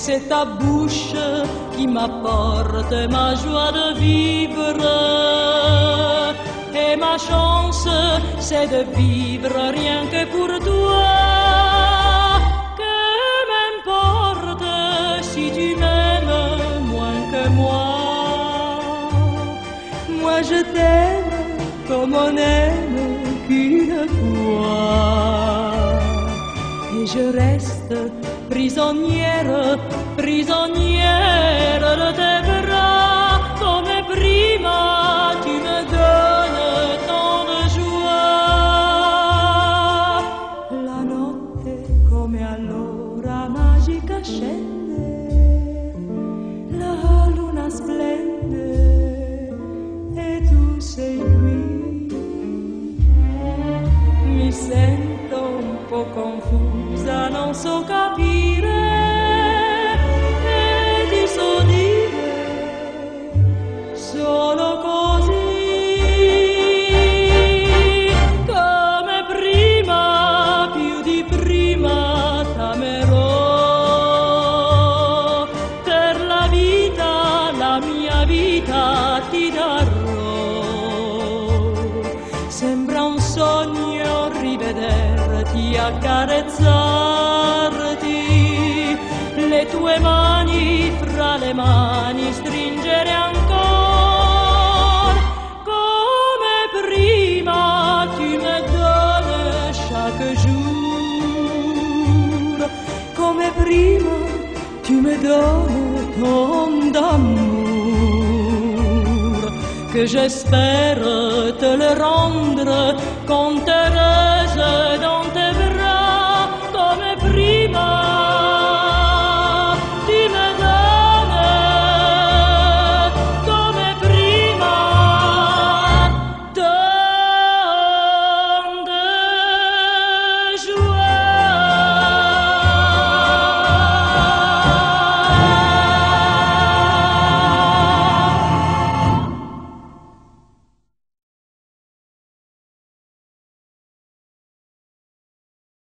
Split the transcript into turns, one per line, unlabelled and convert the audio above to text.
C'est ta bouche qui m'apporte ma joie de vivre. Et ma chance, c'est de vivre rien que pour toi. Que m'importe si tu m'aimes moins que moi. Moi je t'aime comme on aime qu'une fois. Et je reste prisonnière de tes bras, comme prima tu me donnes tant de joie. La notte come allora magica scende, la luna splende e tu sei qui. Mi sento un po' confusa, non so capire vita ti darò. Sembra un sogno rivederti, accarezzarti, le tue mani fra le mani stringere ancora. Come prima tu me donnes chaque jour, come prima tu me donnes tant d'amour que j'espère te le rendre dans